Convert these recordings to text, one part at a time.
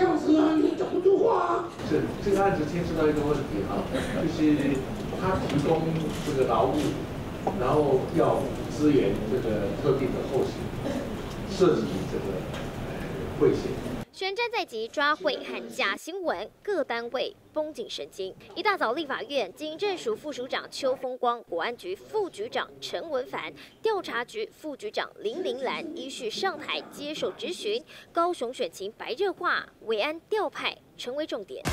这样子啊，你讲不出话啊。是这个案子牵涉到一个问题啊，就是他提供这个劳务，然后要支援这个特定的后勤，涉及这个呃会险。选战在即，抓会和假新闻，各单位绷紧神经。一大早，立法院警政署副署长邱风光、国安局副局长陈文凡、调查局副局长林玲兰依序上台接受质询。高雄选情白热化，维安调派成为重点。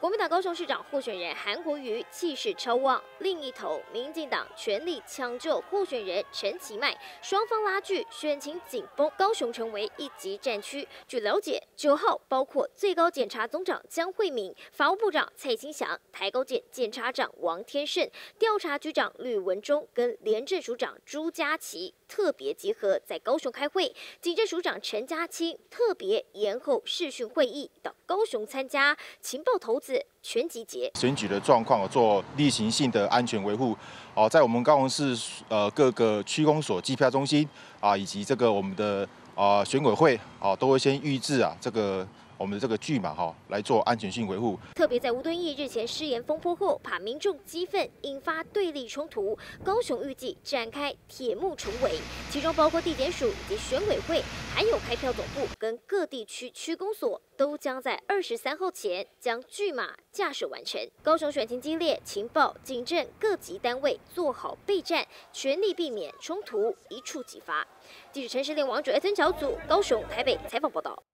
国民党高雄市长候选人韩国瑜气势超旺，另一头，民进党全力抢救候选人陈其迈，双方拉锯，选情紧绷，高雄成为一级战区。据了解，九号包括最高检察总长江惠敏、法务部长蔡清祥、台高检检察长王天胜、调查局长吕文忠跟廉政署长朱家琪特别集合在高雄开会，警政署长陈家清特别延后视讯会议到高雄参加情报投资。全集结选举的状况，做例行性的安全维护。哦，在我们高雄市呃各个区公所、计票中心啊，以及这个我们的啊选委会啊，都会先预置啊这个。我们的这个巨马哈来做安全性维护，特别在吴敦义日前失言风波后，怕民众激愤引发对立冲突，高雄预计展开铁幕重围，其中包括地检署以及选委会，还有开票总部跟各地区区公所，都将在二十三号前将巨马架设完成。高雄选情激烈，情报、警政各级单位做好备战，全力避免冲突一触即发。记者陈时令、王主 S N 小组高雄、台北采访报道。